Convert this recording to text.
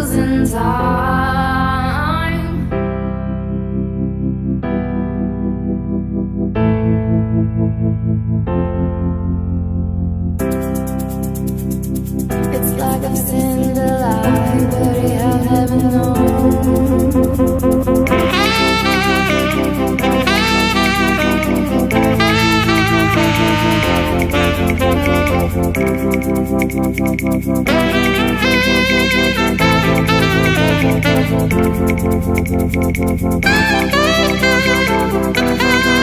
It's like I've seen the light, but Thank you.